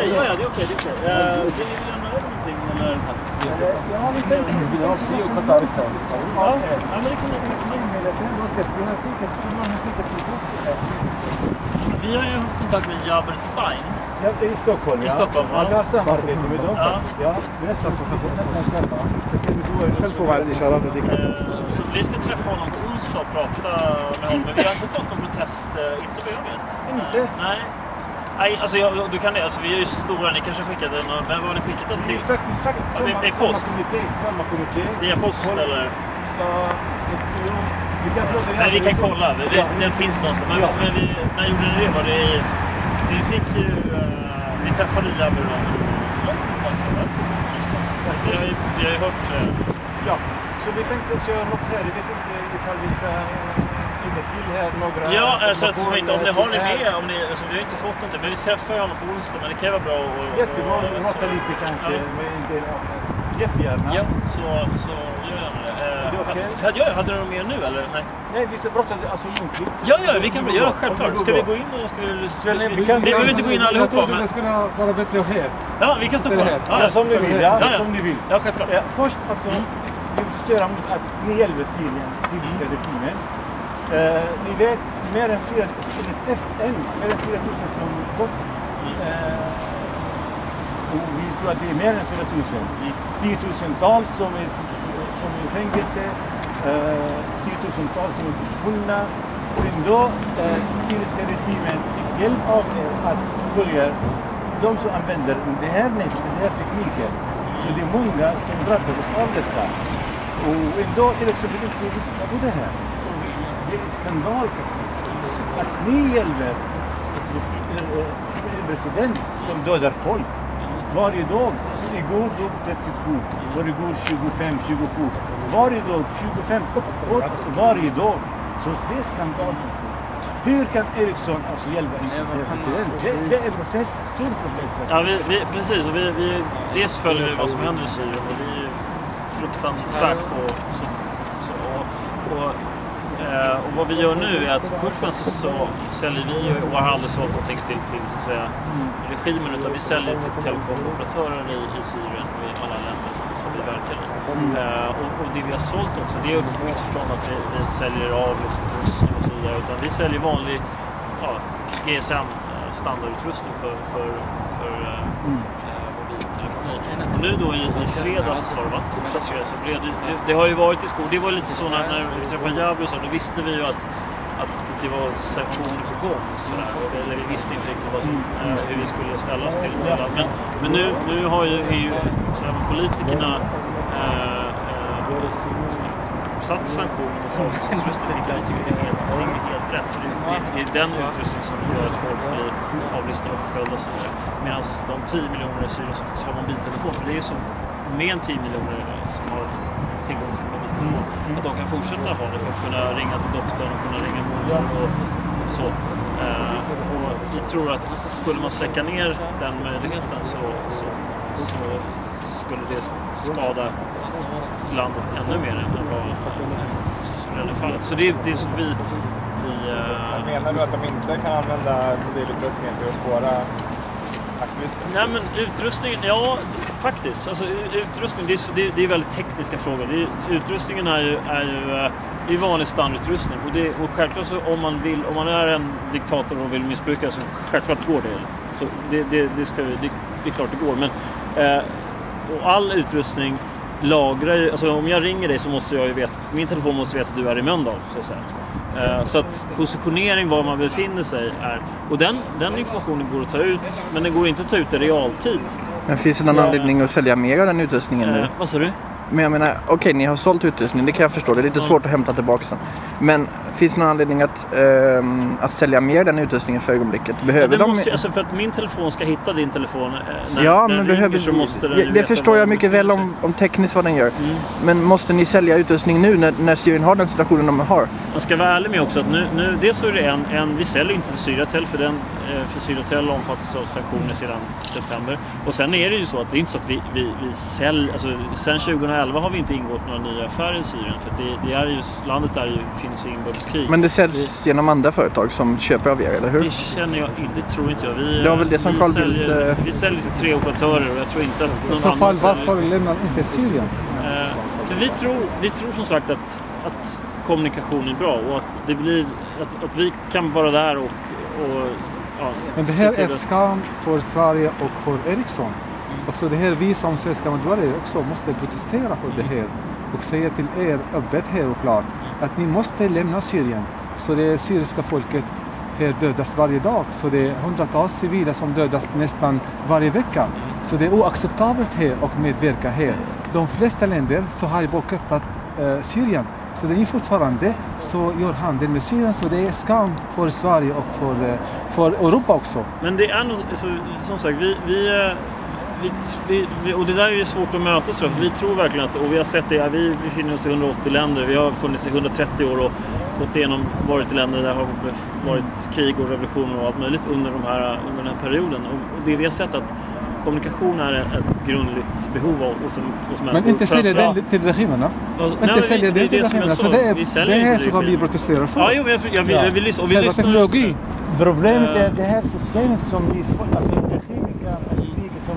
okej. Ja, ja, det är okej. Det är okej. Eh, Vill ni lämna över någonting eller? Ja, vi tänkte... Ja, ja, men det kan ni Vi har ju haft kontakt med Jabber Sign. Ja, I Stockholm, I ja. Stockholm, ja. ja. Vi har samarbete med dem Ja. faktiskt. Ja, nästan, nästan själva. Själv får vara inshallah. Eh, Så vi ska träffa honom på onsdag och prata med honom. Men vi har inte fått någon protest, eh, inte vad jag vet. Inte? Nej. Nej, alltså jag, du kan det. Alltså vi är ju stora. Ni kanske skickade den. Vem var ni skickat den Det till? är faktiskt, faktiskt Ja, samma, det är samma post. kommitté. Samma kommitté. Via post Stockholm. eller? Ja, vi kan fråga Nej, vi kan kolla. Vi, Ja. Den finns någonstans. Men, Ja. men vi, när gjorde ni det? Var det i, vi fick ju... eh, vi träffade Jabber i måndags, eller tisdags. Så vi har ju, vi har ju hört... eh, Ja, så vi tänkte också göra något här. Jag vet inte ifall vi ska lägga till här några... Ja, alltså, jag tror inte, om ni har ni med, om ni, alltså, vi har inte fått någonting, men vi träffar ju honom på onsdag, men det kan ju vara bra att... Jättebra att att- prata lite kanske Ja. med en del det. Jättegärna. Ja, så, så gör gärna det. Eh, okej? hade, hade du något mer nu eller? Nej. Nej, vi ska prata alltså muntligt. Ja, ja, vi kan göra självklart. Ska vi gå in och ska vi... Ska vi, vi kan- vi behöver inte gå in allihopa, Jag trodde det skulle vara bättre här. Ja, vi kan stå kvar. Ja, som ni vill. Ja, som ni vill. Ja, självklart. Eh, först alltså, vi protesterar mot att ni hjälper Syrien, syriska regimen. Eh, ni vet, mer än 4 enligt FN, mer än 4 000 som dött. Eh, och vi tror att det är mer än 4 000. Tiotusentals som är, som är i fängelse. Eh, tiotusentals som är försvunna. Och ändå, eh, syriska regimen fick hjälp av er att följa de som använder det här nätet, den här tekniken. Så det är många som drabbades av detta. Och ändå är det så vi inte lyssnar på det här. Så det är en skandal faktiskt. Att ni hjälper en president som dödar folk varje dag. Alltså igår dog 32, förrgår 25, 27. Varje dag 25 uppåt, alltså varje dag. Så det är skandal faktiskt. Hur kan Ericsson alltså hjälpa en sån här president? Det, det är protest, stor protest. Ja, vi, vi, precis. Och vi, vi, dels följer vi vad som händer i Syrien och det är fruktansvärt. På, så, så, och, och, eh, och vad vi gör nu är att först och främst så, så säljer vi och har aldrig sålt någonting till, till så att säga, regimen utan vi säljer till telekomoperatörer i, i Syrien och i alla länder som Mm. Eh, och, och det vi har sålt också, det är också ett missförstånd att vi, vi säljer avlyssningsutrustning och så vidare. Utan vi säljer vanlig ja, GSM eh, standardutrustning för, för, för eh, eh, mobiltelefoni. Och nu då i, i fredags var det va? Torsdags tror jag, så blev det, det, det har ju varit i skolan. Det var lite så när, när vi träffade Jabri och så, då visste vi ju att det var sanktioner på gång. Sådär. Eller vi visste inte riktigt vad som, eh, hur vi skulle ställa oss till det. Men, men nu, nu har ju, är ju så här, politikerna eh, eh, satt sanktioner avlyssningsutrustning, vilket vi tycker är helt, det är helt rätt. Det, det, det är den utrustning som gör att folk blir avlyssnade och förföljda och så vidare. Medan de 10 miljoner i Syrien som faktiskt har mobiltelefon, för det är ju så mer än 10 miljoner som har tillgång till mobiltelefon, att de kan fortsätta ha det för att kunna ringa till doktorn och kunna ringa mormor och, och så. Eh, och vi tror att skulle man släcka ner den möjligheten så, så, så skulle det skada landet ännu mer än vad redan är fallet. Så det, det är så vi... vi eh, Menar du att de inte kan använda mobilutrustningen till att spåra aktivister? Nej men utrustningen, ja faktiskt. Alltså, utrustning, det är, det, är, det är väldigt tekniska frågor. Det är, utrustningen är ju, är ju eh, det är vanlig standardutrustning. Och, det, och självklart så om man, vill, om man är en diktator och vill missbruka så självklart går det. Så det, det, det, ska, det, det är klart det går. Men, eh, och all utrustning lagrar ju, alltså om jag ringer dig så måste jag ju veta, min telefon måste veta att du är i Mölndal så att säga. Eh, Så att positionering var man befinner sig är, och den, den informationen går att ta ut, men den går inte att ta ut i realtid. Men finns det någon Ja. anledning att sälja mer av den utrustningen nu? Eh, vad sa du? Men jag menar, okej ni har sålt utrustning, det kan jag förstå. Det är lite svårt att hämta tillbaka den. Men finns det någon anledning att, ehm, att sälja mer den utrustningen för ögonblicket? Behöver det de... måste, alltså för att min telefon ska hitta din telefon eh, när ja, den men behöver... så måste den Ja, det förstår jag mycket väl om, om tekniskt vad den gör. Mm. Men måste ni sälja utrustning nu när, när Syrien har den situationen de har? Man ska vara ärlig med också att nu, nu dels så är det en, en vi säljer inte till Syratel för den eh, för Syratel omfattas av sanktioner sedan september. Och sen är det ju så att det är inte så att vi, vi, vi säljer, alltså sen 2011 har vi inte ingått några nya affärer i Syrien för det, det är ju, landet är ju, finns inbördeskrig. Men det säljs genom andra företag som köper av er, eller hur? Det känner jag inte, det tror inte jag. Vi, Det var väl det som vi Carl Bildt, säljer, eh, Vi säljer till tre operatörer och jag tror inte att I någon så annan fall, varför lämnar inte Syrien? Eh, för vi tror, vi tror som sagt att, att kommunikation är bra och att, det blir, att, att vi kan vara där och, och ja, Men det här är ett skam för Sverige och för Ericsson. Också det här, vi som svenska medborgare också måste protestera för det här och säger till er öppet här och klart att ni måste lämna Syrien. Så det syriska folket här dödas varje dag. Så det är hundratals civila som dödas nästan varje vecka. Så det är oacceptabelt här och medverka här. De flesta länder så har bojkottat eh, Syrien. Så det är fortfarande så gör handel med Syrien så det är skam för Sverige och för, eh, för Europa också. Men det är nog, som sagt, vi, vi, eh, vi, vi, vi, och det där är ju svårt att möta tror jag, för vi tror verkligen att, och vi har sett det, ja, vi befinner oss i 180 länder, vi har funnits i 130 år och gått igenom, varit i länder där det har varit krig och revolutioner och allt möjligt under, de här, under den här perioden. Och, och det vi har sett att kommunikation är ett grundligt behov av, hos, hos människor. Men inte sälja den till regimerna. Alltså, nej, Inte sälja det är den till det som jag regimerna. Så sa. det är Vi det säljer är här som vi protesterar för. Ja, jo, jag, jag, jag vill lyssna. Och vi Själva lyssnar teknologi. Problemet Eh. är det här systemet som vi får, alltså regimen kan, liket som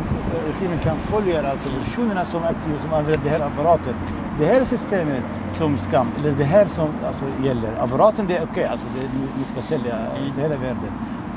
regimen kan följa, alltså personerna som är aktiva som använder det här apparatet. Det här systemet som skam, eller det här som alltså, gäller. Apparaten det är okej, alltså det, ni, ska sälja till hela världen.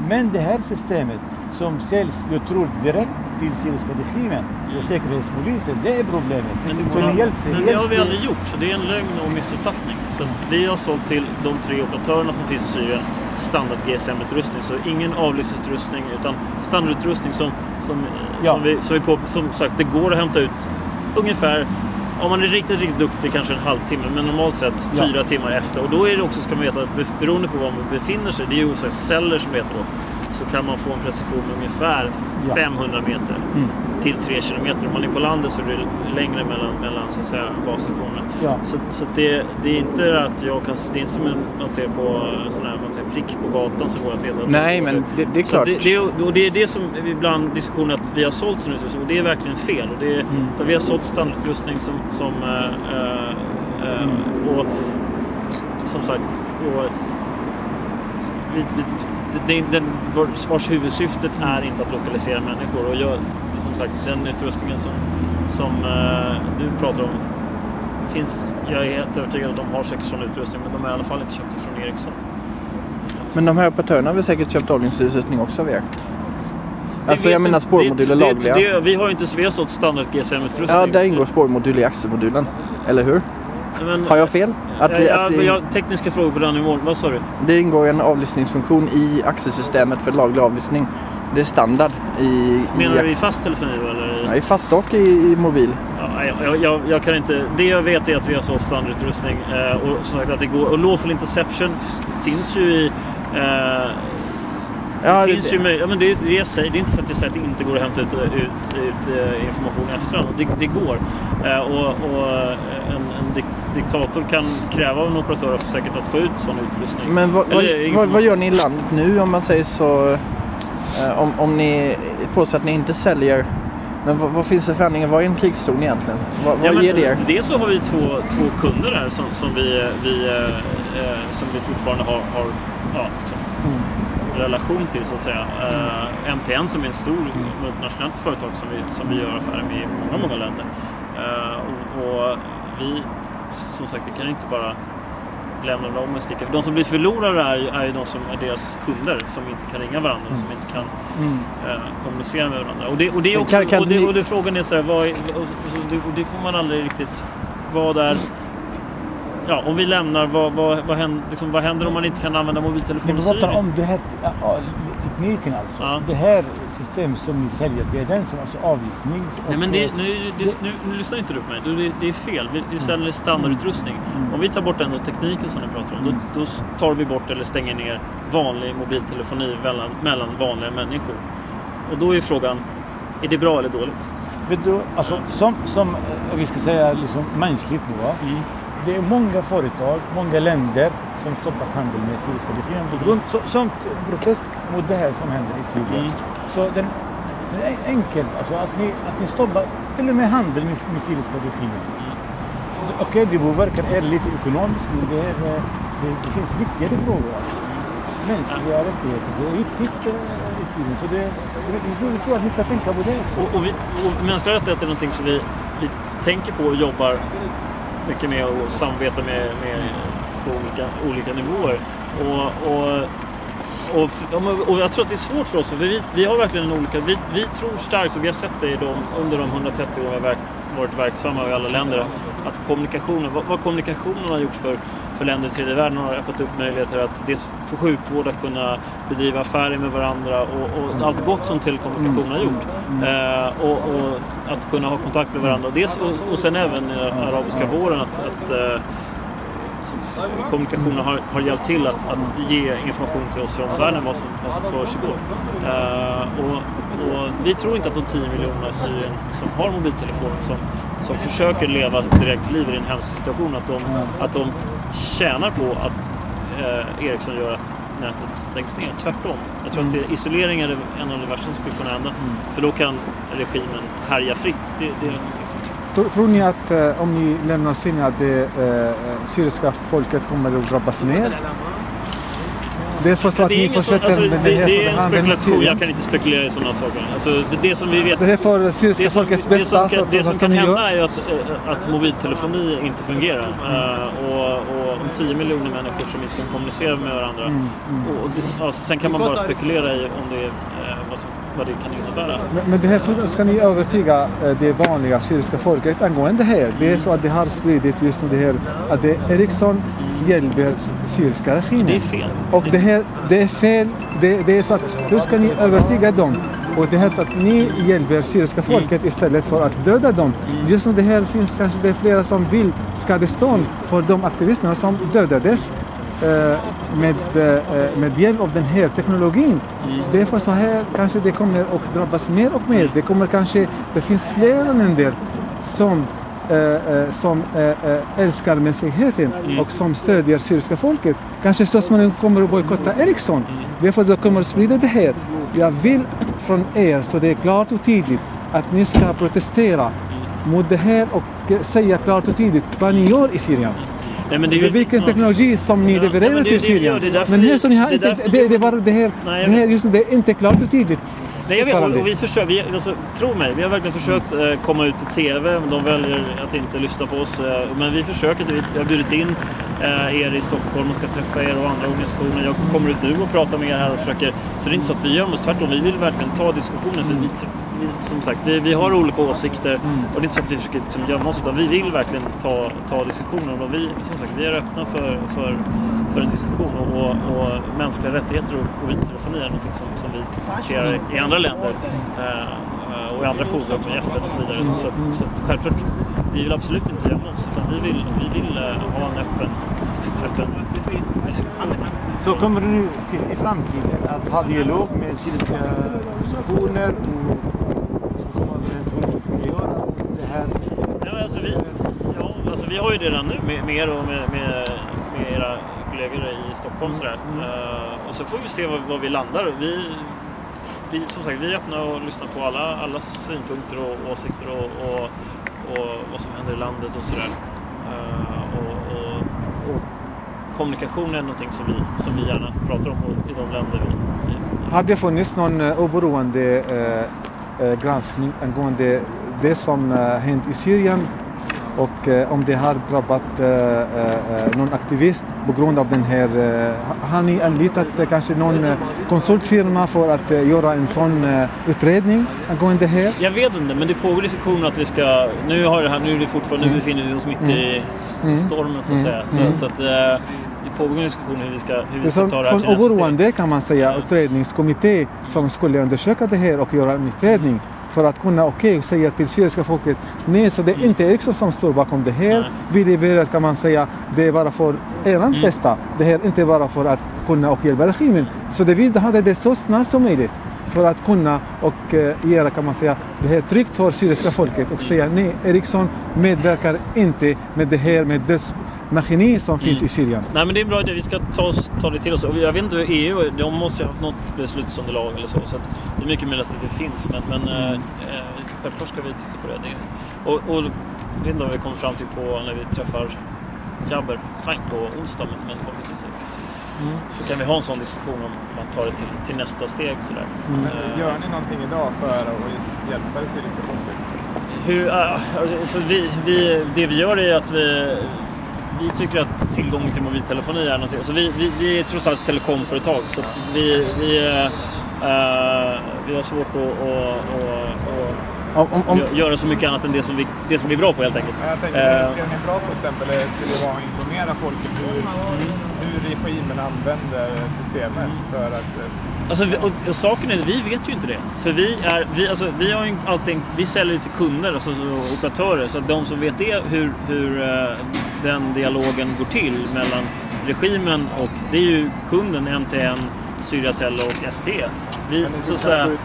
Men det här systemet som säljs, jag tror direkt till syriska regimen och säkerhetspolisen, det är problemet. Men, ni hjälp- men det har vi aldrig gjort, så det är en lögn och missuppfattning. Så vi har sålt till de tre operatörerna som finns i Syrien standard GSM-utrustning. Så ingen avlyssningsutrustning utan standardutrustning som, som, Ja. som, vi, som, vi på, som sagt det går att hämta ut ungefär om man är riktigt, riktigt duktig kanske en halvtimme, men normalt sett Ja. fyra timmar efter. Och då är det också, ska man veta, att be- beroende på var man befinner sig, det är ju här celler som heter då, så kan man få en precision med ungefär Ja. 500 meter Mm. Till 3 kilometer. Om man är på landet så är det längre mellan, mellan så att säga, basstationerna. Ja. Så, så det, det är inte att jag kan... Det är inte som en, man ser på sån här, man säger prick på gatan så går att veta. Nej, men det, det är klart. det, det, och det är det som ibland diskussionen att vi har sålt sån utrustning och det är verkligen fel. Och det är, Mm. Vi har sålt standardutrustning som... som eh, eh, eh, Mm. och som sagt... Och, vi, vi, det, det, den, vars, huvudsyftet är inte att lokalisera människor. Och jag, som sagt, den utrustningen som, som eh, du pratar om finns, jag är helt övertygad att de har säkert sån utrustning men de är i alla fall inte köpta från Ericsson. Men de här operatörerna har väl säkert köpt avlyssningsutrustning också av er? Alltså Det jag menar spårmoduler det- det- lagliga. det- Vi har inte vi har sålt standard GSM-utrustning. Ja, där ingår spårmodul i axelmodulen. Eller hur? Men, Har jag fel? Att, ja, det- ja, att tekniska frågor på den nivån. Vad sa du? det ingår en avlyssningsfunktion i axelsystemet för laglig avlyssning. Det är standard i... i Menar du i fast telefoni då, eller? i- Ja, i fast och i, i mobil. Ja, jag, jag, jag kan inte... Det jag vet är att vi har sålt standardutrustning eh, och som sagt att det går... Och lawful interception finns ju i... Eh, Ja, det det- finns ju möj- ja, men det, är- det, säger, det är inte så att jag säger att det inte går att hämta ut, ut, ut eh, information efterhand. Det, det går. Eh, och och eh, en, en dik, diktator kan kräva av en operatör säkert att få ut sån utrustning. Men vad, Eller vad, vad gör ni i landet nu om man säger så? Eh, om, om ni påstår att ni inte säljer. Men vad, vad finns det för handlingar? Vad är en krigszon egentligen? Vad, vad Ja, ger det er? Dels så har vi två, två kunder här som, som, vi, vi, eh, eh, som vi fortfarande har, har ja, som relation till så att säga. Eh, MTN som är en stor multinationellt företag som vi, som vi gör affärer med i många, många länder. Eh, och, och vi, som sagt, vi kan inte bara lämna dem och sticka. För de som blir förlorare är, är ju de som är deras kunder som inte kan ringa varandra, som inte kan Mm. eh, kommunicera med varandra. Och det, och det är också, kan- kan och, det, och det, frågan är så här, vad är, och, och, det, och det får man aldrig riktigt, vad är Ja, om vi lämnar, vad, vad, vad, händer, liksom, vad händer om man inte kan använda mobiltelefon Ni i pratar om det här, tekniken alltså. Ja. Det här systemet som ni säljer, det är den som alltså avlyssning. och- Nej men det, nu, det, nu, nu lyssnar inte du på mig. Du, det, det är fel. Vi, vi säljer standardutrustning. Mm. Om vi tar bort den då tekniken som ni pratar om, då, då tar vi bort eller stänger ner vanlig mobiltelefoni mellan, mellan vanliga människor. Och då är frågan, är det bra eller dåligt? Vet du, alltså, som, som eh, vi ska säga liksom mänskligt nu. Va? Mm. Det är många företag, många länder som stoppat handel med syriska regimen på grund så, som protest mot det här som händer i Syrien. Mm. Så den, det är enkelt alltså, att, ni, att ni stoppar till och med handel med, med syriska regimen. Okej, det påverkar er lite ekonomiskt, men det är, det, det finns viktigare frågor. Alltså. Mänskliga rättigheter, det är viktigt eh, i Syrien. Så det, jag, jag tror att ni ska tänka på det. Och, och, vi, och mänskliga rättigheter är någonting som vi, vi tänker på och jobbar mycket med och samarbeta med, med på olika, olika nivåer. Och, och, och, och jag tror att det är svårt för oss, för vi, vi har verkligen en olika... Vi, vi tror starkt, och vi har sett det i de, under de 130 år vi har verk, varit verksamma i alla länder, att kommunikationen, vad, vad kommunikationen har gjort för, för länder i tredje världen har öppnat upp möjligheter att dels få sjukvård, att kunna bedriva affärer med varandra och, och allt gott som telekommunikation har gjort. Eh, och, och, att kunna ha kontakt med varandra. Och, dels, och, och sen även i arabiska våren att, att eh, kommunikationen har, har hjälpt till att, att ge information till oss i omvärlden vad som, vad som försiggår. Uh, och, och vi tror inte att de 10 miljonerna i Syrien som har mobiltelefon som, som försöker leva ett direkt liv i en hemsk situation, att de, att de tjänar på att uh, Ericsson gör att nätet stängs ner. Tvärtom. Jag tror att det, isolering är en av de värsta som skulle kunna hända. För då kan regimen härja fritt. Det, det är någonting som Tror, tror ni att eh, om ni lämnar Syrien att det eh, syriska folket kommer att drabbas mer? Det är för så att ni fortsätter sån, alltså, det, det det är en spekulation, jag kan inte spekulera i sådana saker. Alltså, det, det som vi vet... Det är för syriska folkets det bästa. som, det som kan hända är ju att, eh, att mobiltelefoni inte fungerar. Eh, och, och om 10 miljoner människor som inte kan kommunicera med varandra. Mm, Och, och ja, sen kan man bara spekulera i om det, eh, vad, som, vad det kan innebära. Men- Men det här ska ni övertyga eh, det vanliga syriska folket angående det här. Det är så att det har spridit just det här att det Ericsson hjälper syriska regimen. Det är fel. Och det här, det är fel. Det, det är så att hur ska ni övertyga dem? Och det här att ni hjälper syriska folket istället för att döda dem. Just som det här finns kanske det är flera som vill skadestånd för de aktivisterna som dödades eh, med, eh, med hjälp av den här teknologin. Det är för så här kanske det kommer att drabbas mer och mer. Det kommer kanske, det finns flera länder som eh, som eh, älskar mänskligheten och som stödjer syriska folket. Kanske så småningom kommer att bojkotta Ericsson. Därför så kommer att sprida det här. Jag vill från er, så det är klart och tydligt, att ni ska protestera mot det här och eh, säga klart och tydligt vad ni gör i Syrien. Nej, men det är Det ju- vilken teknologi som ni Ja, levererar det- till det- Syrien. det är därför men här så ni har det inte, det, det det här, Nej, det här just det är inte klart och tydligt. Nej, jag vet. Och, och vi försöker, vi, alltså, tro mig, vi har verkligen försökt eh, komma ut i TV, men de väljer att inte lyssna på oss. Eh, men vi försöker, vi, har bjudit in er i Stockholm och ska träffa er och andra organisationer. Jag kommer ut nu och pratar med er här och försöker. Så det är inte så att vi gömmer oss, tvärtom. Vi vill verkligen ta diskussionen. För vi, som sagt, vi, vi har olika åsikter och det är inte så att vi försöker liksom, gömma oss, utan vi vill verkligen ta, ta diskussionen. Och vi, som sagt, vi är öppna för, för, för en diskussion och, och, och mänskliga rättigheter och mobiltelefoni är någonting som, som vi diskuterar i andra länder eh, och i andra forum, i FN och så vidare. Så, så självklart, vi vill absolut inte gömma oss utan vi vill, vi vill eh, ha en öppen, öppen diskussion. Så kommer du nu till, i framtiden att ha dialog med syriska organisationer och så kommer överens om vad vi ska göra det här. Ja, alltså vi, ja, alltså vi har ju det redan nu med, med er och med, med, med era kollegor i Stockholm. Sådär. Eh, och så får vi se var, var vi landar. Vi, vi, som sagt, vi är öppna och lyssnar på alla, allas synpunkter och åsikter och, och, och vad som händer i landet och sådär. Eh, och, och, och kommunikation är någonting som vi, som vi gärna pratar om i de länder vi, vi Har det funnits någon eh, oberoende eh, eh, granskning angående det som eh, hänt i Syrien och eh, om det har drabbat eh, eh, någon aktivist på grund av den här... Eh, har ni anlitat eh, kanske någon eh, konsultfirma för att eh, göra en sån eh, utredning angående här? Jag vet inte, men det pågår diskussioner att vi ska... Nu, har det här, nu, är det fortfarande, nu befinner vi oss mitt i s- Mm. stormen så att säga. Så, Mm. så att, eh, det pågår en diskussion hur vi ska, hur vi ska ta det här till nästa steg. oroande kan man säga, utredningskommitté som skulle undersöka det här och göra en utredning för att kunna okej säga till syriska folket nej, så det är inte Ericsson som står bakom det här. Nej. Vi levererar kan man säga, det är bara för erans Mm. bästa. Det här är inte bara för att kunna och hjälpa regimen. Så det vill ha det så snart som möjligt för att kunna och eh, göra kan man säga det här tryggt för syriska folket och säga nej, Ericsson medverkar inte med det här med dödsmaskineri som finns Mm. i Syrien. Nej men det är bra idé, vi ska ta, oss, ta det till oss. Och jag vet inte, EU, de måste ju ha haft något beslutsunderlag eller så. Så att det är mycket möjligt att det finns. Men, men Mm. eh, eh, självklart ska vi titta på det. det och, och jag vet inte om vi kommer fram till på när vi träffar Jabber Sank på onsdag med, med Folkets ICU. Mm. Så kan vi ha en sån diskussion om man tar det till, till nästa steg. Sådär. Mm. Eh, Gör ni någonting idag för att just hjälpa det syriska folket? Hur, äh, alltså vi, vi, det vi gör är att vi, vi tycker att tillgång till mobiltelefoni är någonting. Alltså vi, vi, vi är trots allt ett telekomföretag så att vi, vi, äh, äh, vi har svårt att, att, att, att Om, om, om, gö- göra så mycket annat än det som vi, det som vi är bra på helt enkelt. Ja, Jag tänker, Eh, det ni är bra på till exempel är- skulle vara att informera folket hur, hur regimen använder systemet för att... Alltså, och, och saken är, vi vet ju inte det. För vi, är, vi, alltså, vi, har ju allting, vi säljer till kunder, alltså så- operatörer. Så att de som vet det, hur, hur eh, den dialogen går till mellan regimen och, det är ju kunden NTN, Syriatel och ST. Vi, så, så, här- hur,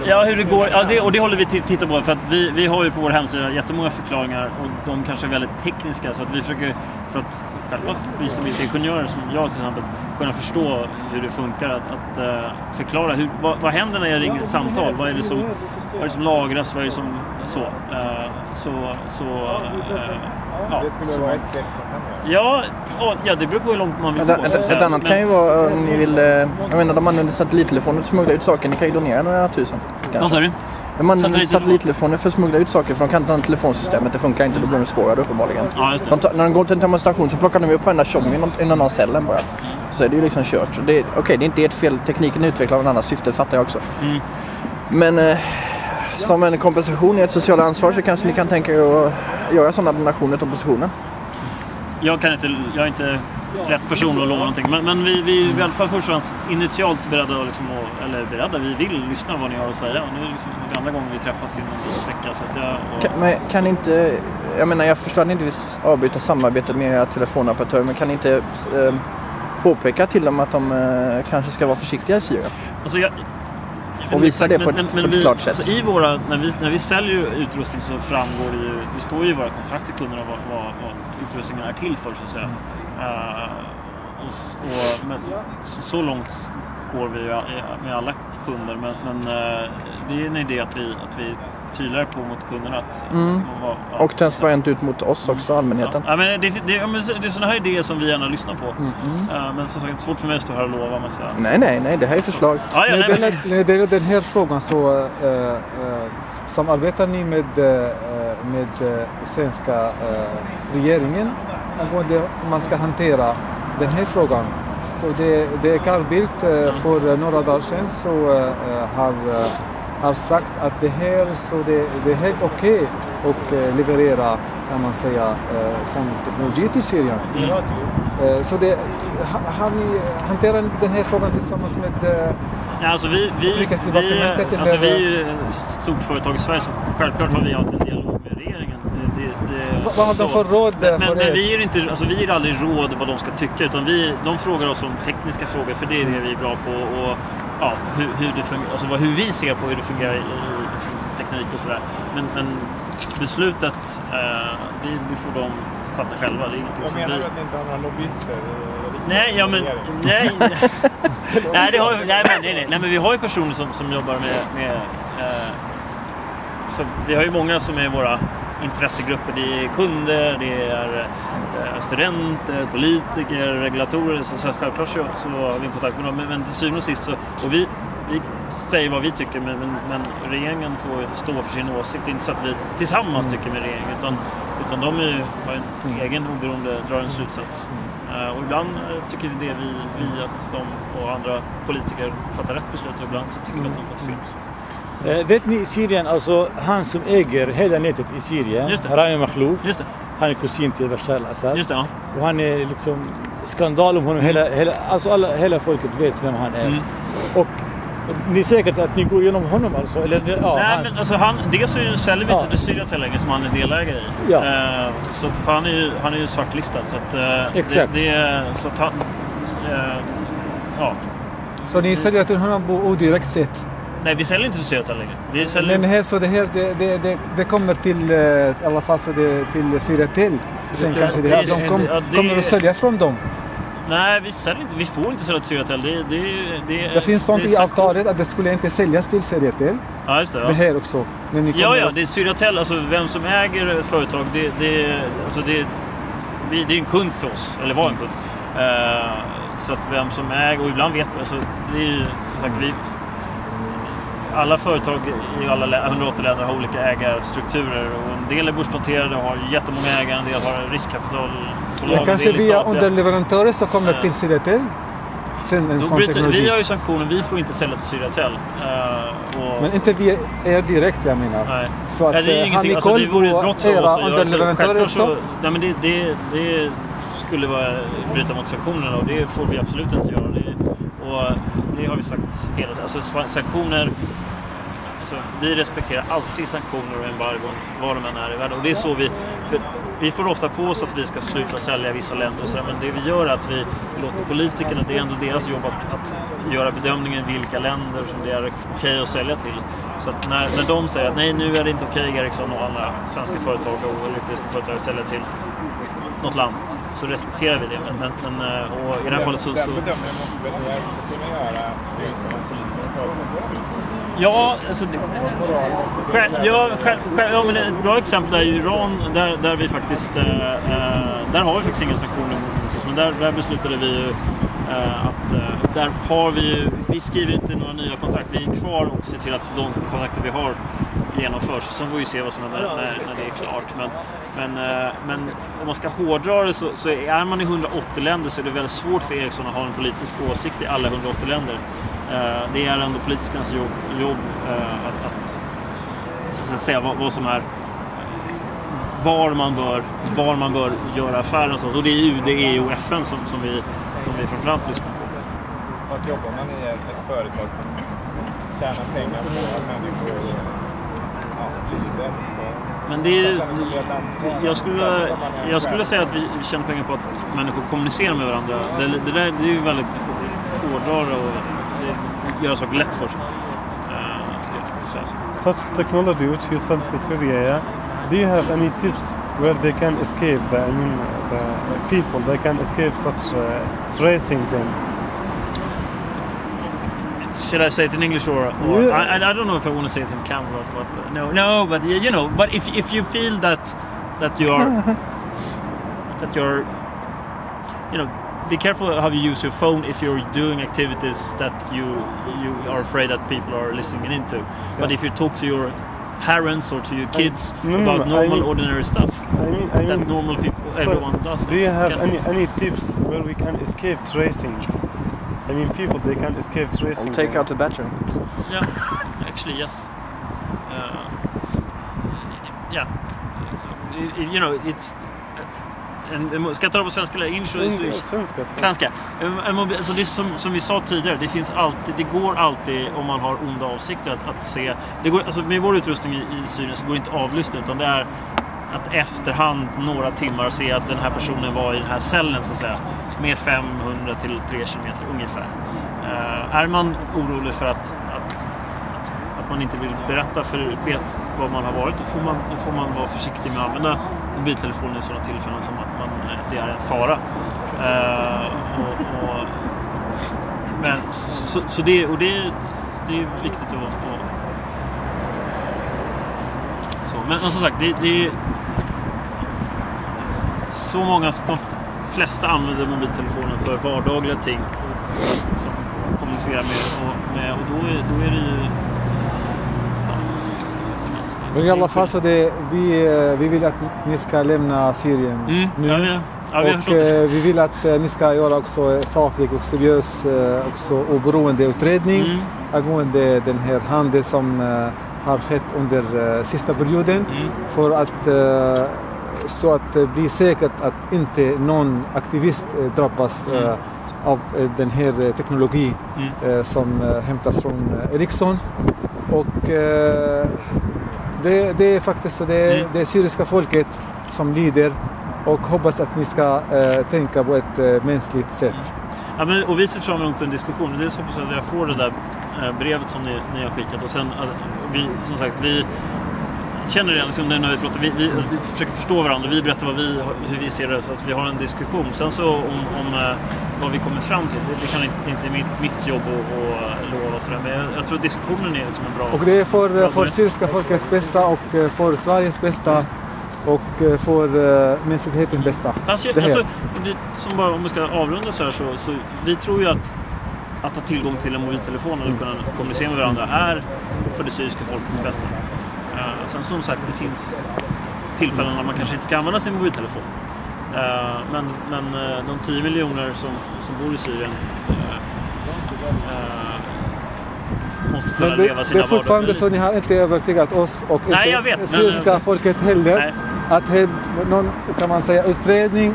hur Ja, hur det går. Ja, det, och det håller vi tittar på. För att vi, vi har ju på vår hemsida jättemånga förklaringar och de kanske är väldigt tekniska. Så att vi försöker, för att själva vi som inte är ingenjörer, som jag till exempel, kunna förstå hur det funkar. Att, att eh, förklara hur, vad, vad händer när jag ringer ett samtal? Vad är det som, vad är det som lagras? Vad är det som så? Eh, så, så eh, ja, Det skulle så vara ett steg. Ja, ja, ja, det beror på hur långt man vill ett, gå. ett, säga. ett annat Men- kan ju vara om ni vill... Jag menar, de använder satellittelefoner för att smuggla ut saker. Ni kan ju donera några tusen. Vad sa du? Använder Satellittelefoner? för att smuggla ut saker för de kan inte ha telefonsystemet. Det funkar inte, då blir de spårade uppenbarligen. Ja, just det. De tar, när de går till en demonstration så plockar de upp varenda tjong i någon- av cellen bara. Så är det ju liksom kört. Okej, det är inte ert fel. Tekniken är utvecklad av en annan syfte, fattar jag också. Mm. Men eh, som en kompensation i ert sociala ansvar så kanske ni kan tänka er att göra sådana donationer till oppositionen. Jag, kan inte, jag är inte rätt person att lova någonting. Men, men vi, vi är i alla fall först och främst initialt beredda, liksom, att- eller beredda, vi vill lyssna på vad ni har att säga. Och nu är det liksom det andra gången vi träffas inom en vecka. Så att jag, och, Kan, men kan inte... Jag menar, jag förstår att ni inte vill avbryta samarbetet med era telefonoperatörer, men kan ni inte eh, påpeka till dem att de eh, kanske ska vara försiktiga i Syrien? alltså jag, Och visa det på ett- på ett vi, klart sätt. Alltså I våra, när, vi, när vi säljer ju utrustning så framgår det ju, det står ju i våra kontrakt till kunderna vad, vad, vad utrustningen är till för så att säga. Eh, och, och, men, så, så långt går vi i- med alla kunder men, men eh, det är en idé att vi, att vi tydligare på mot kunderna att... Mm. vad- ja, Och transparent ut mot oss också, allmänheten. Ja, men det, det, ja, men det är sådana här idéer som vi gärna lyssnar på. Mm. Eh, men som sagt, det är svårt för mig att stå här och lova massa... Nej, nej, nej, det här är förslag. Ja, ja, När nej, det men, när det gäller den här frågan så äh, äh, samarbetar ni med, med svenska regeringen angående hur man ska hantera den här frågan. Så det, det är Carl Bildt äh, för några dagar sedan så äh, har, äh, har sagt att det här så det, det är helt okej att äh, leverera kan man säga sån teknologi till Syrien. Mm. Så det, har, har ni hanterat den här frågan tillsammans med Ja, alltså vi, vi, vi, alltså vi är ju ett stort företag i Sverige så självklart har vi alltid en dialog med regeringen. Det, det, det, Vad- har de för råd Men, för men, men vi ger inte, alltså vi ger aldrig råd vad de ska tycka utan vi, de frågar oss om tekniska frågor för det är det vi är bra på. Och, ja, hur, hur, det fungerar, alltså vad- hur vi ser på hur det fungerar i, i liksom, teknik och sådär. Men, men beslutet, eh, det, det får de fatta själva. Det är ingenting som menar vi... du att ni inte har några lobbyister? Nej, ja men... Nej, nej, det har, nej, men, nej, nej, nej, men vi har ju personer som, som jobbar med... med eh, så vi har ju många som är våra intressegrupper. Det är kunder, det är eh, studenter, politiker, regulatorer. Så, så självklart så, så har vi en kontakt med dem. Men, men till syvende och sist så... Och vi, vi säger vad vi tycker men, men, men regeringen får stå för sin åsikt. Det är inte så att vi tillsammans tycker med regeringen utan, utan de ju, har en egen oberoende, drar en slutsats. Eh, och ibland eh, tycker det vi, vi att de och andra politiker fattar rätt beslut och ibland så tycker vi att de fått fel beslut. Eh, vet ni Syrien, alltså han som äger hela nätet i Syrien. Rami Makhlouf, han är kusin till Bashar al-Assad. just det. Ja. Och han är liksom skandal om honom. Hela, hela, alltså alla, hela folket vet vem han är. Mm. Och, ni är säkert att ni går igenom honom alltså? Eller, ja, Nej, han, men alltså han, dels så är ju- säljer vi Ja. inte till Syriatel längre som han är delägare i. Ja. Eh, så att, för han är ju, han är ju svartlistad. Så att, eh, Exakt. Det, det, så att han, eh, ja. Så ni säljer till honom på odirekt sätt? Nej, vi säljer inte till Syriatel längre. Vi säljer, Men här, så det här det, det, det, det kommer till, eh, i alla fall så det, till Syriatel. Sen kanske det, Det- de kom, ja, det- kommer att sälja från dem. Nej, vi, säljer inte, vi får inte sälja till Syriatel. Det, det, det, Det finns sånt det i avtalet att det skulle inte säljas till Syriatel. Ja, just det. Det Ja. här också. Ja, ja, det är Syriatel, alltså vem som äger ett företag, det, det, alltså det, vi, det är en kund till oss, eller var en kund. Eh, så att vem som äger, och ibland vet vi, alltså, det är ju som sagt vi, alla företag i alla lä- 180 länder har olika ägarstrukturer och en del är börsnoterade och har jättemånga ägare, en del har riskkapitalbolag, Men en kanske via underleverantörer som kommer Eh. till teknologi. vi har ju sanktioner, vi får inte sälja till Syriatel. Eh, och, Men inte via er direkt jag menar. nej. Så att Nej, det är eh, ingenting, alltså, det vore ett brott för oss att göra så. så, nej, men det, det, det skulle vara bryta mot sanktionerna och det får vi absolut inte göra. Det, och det har vi sagt hela tiden. Alltså sanktioner, alltså, vi respekterar alltid sanktioner och embargon var de än är i världen. Och det är så vi, för vi får ofta på oss att vi ska sluta sälja i vissa länder och sådär, men det vi gör är att vi låter politikerna, det är ändå deras jobb att, att göra bedömningen vilka länder som det är okej att sälja till. Så att när, när de säger att nej nu är det inte okej Ericsson och andra svenska företag och europeiska företag att sälja till något land så respekterar vi det. Men, men, eh, och i det här fallet så... Den bedömningen måste väl ni också kunna göra? Ja, alltså... Själv, ja, själv, själv, ja, men ett bra exempel är ju Iran där, där vi faktiskt... Eh, eh där har vi faktiskt inga sanktioner mot oss. Men där, där beslutade vi ju eh, att... Eh, där har vi ju... Vi skriver inte några nya kontrakt. Vi är kvar och ser till att de kontakter vi har genomförs. Sen får vi se vad som händer när, när det är klart. Men, men, eh, men om man ska hårdra det så, så är man i 180 länder så är det väldigt svårt för Ericsson att ha en politisk åsikt i alla 180 länder. Eh, Det är ändå politikernas jobb, jobb eh, att, att, att säga vad, vad som är var man bör, var man bör göra affärer och sånt. Och det är UD, EU och FN som, som, vi, som vi framförallt lyssnar på. Vart jobbar man i ett, företag som, som tjänar pengar på att människor ja, lider? Men det är, jag, skulle, jag skulle säga att vi tjänar pengar på att människor kommunicerar med varandra. Det, det där det är ju väldigt hårdrare och det gör saker lätt för sig. Eh, så. such technology which you sell to Syria, yeah, do you have any tips where they can escape the, I mean, the people, they can escape such uh, tracing them? Should I say it in English or, or Yeah. I, I don't know if I want to say it in camera, but uh, no, no, but y- you know, but if if you feel that that you are that you're, you know, be careful how you use your phone if you're doing activities that you you are afraid that people are listening into. But if you talk to your parents or to your kids no, no, about I normal, mean- ordinary stuff I mean, I that mean, normal people, so everyone does. do you have any, any tips where we can escape tracing? I mean, people, they can't escape tracing. Take out the battery. Yeah, actually, yes. Uh, yeah, Y- y- you know, it's. En, ska jag ta det på svenska eller engelska? Mm, Svenska, svenska. En, mobil, alltså det som, som vi sa tidigare, det finns alltid, det går alltid om man har onda avsikter att, att se. Det går, alltså med vår utrustning i, i Syrien så går det inte att avlyssna utan det är att efterhand några timmar se att den här personen var i den här cellen så att säga. Med 500 till 3 kilometer ungefär. Eh, är man orolig för att, att, att, att man inte vill berätta för be- vad man har varit då får man, då får man vara försiktig med att använda mobiltelefonen i sådana tillfällen som att man, eh, det är en fara. Uh, och, och, men, så, så det, och det, det är viktigt att... Och, så, men som sagt, det, det är så många, de flesta använder mobiltelefonen för vardagliga ting som kommunicerar med och, med, och då, är, då är det ju... Men i alla fall så det, vi, eh, vi vill att ni ska lämna Syrien Mm, nu. ja, vi, ja, vi och eh, vi vill att eh, ni ska göra också saklig och seriös eh, också oberoende utredning Mm, angående den här handeln som har skett under sista perioden mm, för att så att det blir säkert att inte någon aktivist drabbas Mm. av den här teknologin mm. som hämtas från Ericsson. Och det, det är faktiskt så, det, Mm. det syriska folket som lider och hoppas att ni ska eh, tänka på ett eh, mänskligt sätt. Ja, men, och vi ser fram emot en diskussion. Dels hoppas jag att jag får det där eh, brevet som ni, ni har skickat. Och sen, att vi, som sagt, vi känner det liksom, när vi pratar. Vi, vi, vi försöker förstå varandra. Vi berättar vad vi, hur vi ser det så att vi har en diskussion. Sen så om, om eh, vad vi kommer fram till, det, det kan inte, inte mitt, mitt jobb att, att lova. Sådär. Men jag, jag tror diskussionen är liksom en bra... Och det är för, Bra för syriska folkets bästa och eh, för Sveriges bästa och eh, för uh, mänskligheten bästa. Alltså, Det alltså, det, som bara, om vi ska avrunda så här så, så vi tror ju att att ha tillgång till en mobiltelefon Mm. och kunna kommunicera med varandra är för det syriska folkets bästa. Eh, sen som sagt, det finns tillfällen när man kanske inte ska använda sin mobiltelefon. Eh, men men eh, de 10 miljoner som, som bor i Syrien eh, eh, kunna Men det, leva det sina är fortfarande vardagliga så ni har inte övertygat oss och Nej, inte vet, men- syriska folket heller. Nej. Att här, någon, kan man säga, utredning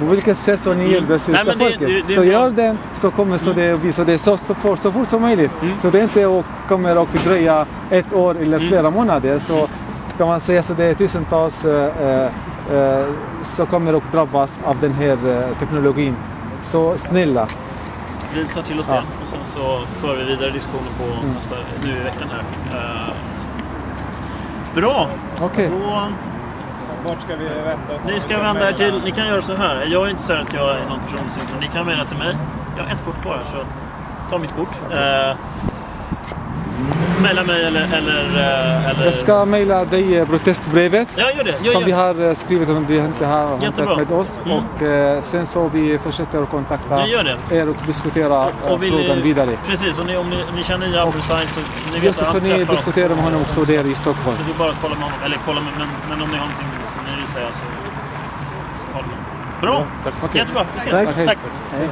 på vilket sätt så ni hjälper Mm. Nej, men det- folket. det- det så gör den så kommer så det visa det så, så, fort, så fort som möjligt. Mm. Så det är inte och kommer att dröja ett år eller flera månader. Så kan man säga så det är tusentals eh, eh, som kommer att drabbas av den här eh, teknologin. Så snälla. Vi tar till oss Ja. det och sen så för vi vidare diskussionen på nästa, nu i veckan här. Eh, bra! Okej. Då, Vart ska vi vända oss? ni ska vända er till, ni kan göra så här. Jag är inte säker att jag är någon person som, ni kan mejla till mig. Jag har ett kort kvar här så ta mitt kort. Eh, Mejla mig eller... eller, eh, eller Jag ska mejla dig eh, protestbrevet. Ja, gör det. Gör, som vi gör. har eh, skrivit om det inte har Jättebra. med oss. Mm. Och eh, sen så vi fortsätter att kontakta Ja, er och diskutera Och vill frågan ni- vidare. Precis, och ni, om ni, ni känner Jabr Said så ni vet Just att han ni diskuterar med honom också där i Stockholm. Så det är bara att kolla med honom. Eller kolla med, men, men om ni har någonting som ni vill säga så, så ta det med honom. Bra! Okej. Jättebra, vi ses. Tack. Tack. Hej.